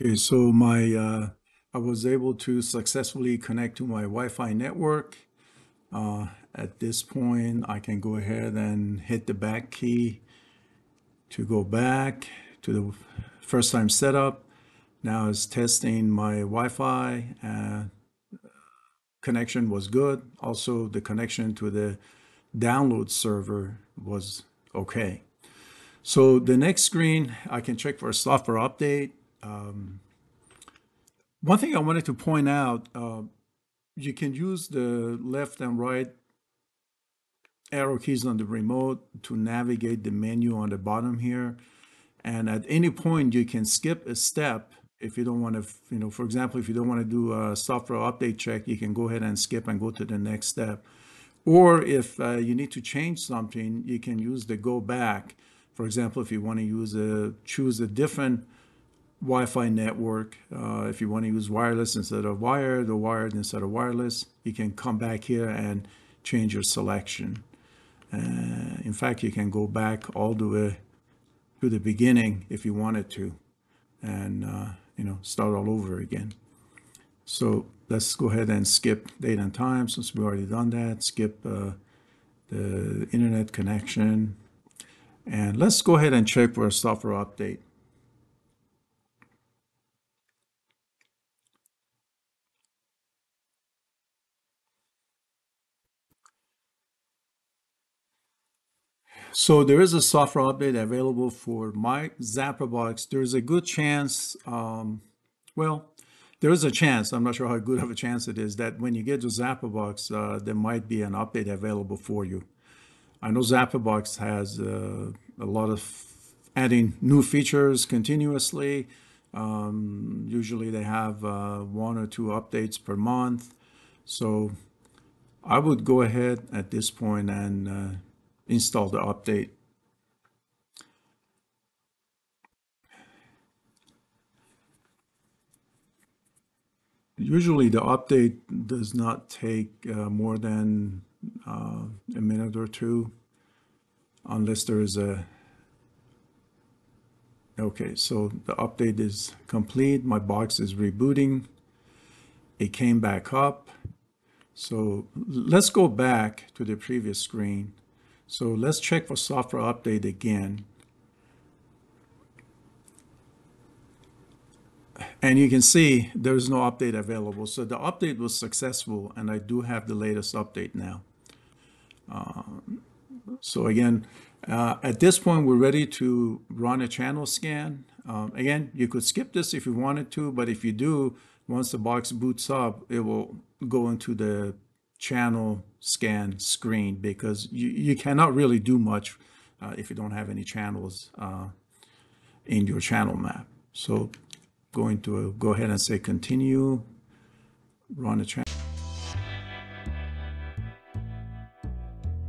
Okay, so my uh, I was able to successfully connect to my Wi-Fi network. Uh, at this point, I can go ahead and hit the back key to go back to the first time setup. Now it's testing my Wi-Fi. Connection was good. Also, the connection to the download server was okay. So the next screen, I can check for a software update. Um, one thing I wanted to point out, uh, you can use the left and right arrow keys on the remote to navigate the menu on the bottom here. And at any point, you can skip a step if you don't want to, you know, for example, if you don't want to do a software update check, you can go ahead and skip and go to the next step. Or if uh, you need to change something, you can use the go back. For example, if you want to use a, choose a different Wi-Fi network. Uh, if you want to use wireless instead of wired or wired instead of wireless, you can come back here and change your selection. Uh, in fact, you can go back all the way to the beginning if you wanted to, and uh, you know start all over again. So let's go ahead and skip date and time since we've already done that. Skip uh, the internet connection, and let's go ahead and check for a software update. So there is a software update available for my ZapperBox. There's a good chance, um, well, there is a chance, I'm not sure how good of a chance it is, that when you get to ZapperBox, uh, there might be an update available for you. I know ZapperBox has uh, a lot of adding new features continuously. Um, usually they have uh, one or two updates per month. So I would go ahead at this point and uh, install the update. Usually the update does not take uh, more than uh, a minute or two unless there is a okay so the update is complete. My box is rebooting. It came back up. So let's go back to the previous screen so let's check for software update again. And you can see there's no update available. So the update was successful and I do have the latest update now. Uh, so again, uh, at this point, we're ready to run a channel scan. Um, again, you could skip this if you wanted to, but if you do, once the box boots up, it will go into the channel scan screen because you, you cannot really do much uh, if you don't have any channels uh, in your channel map. So going to go ahead and say continue, run a channel.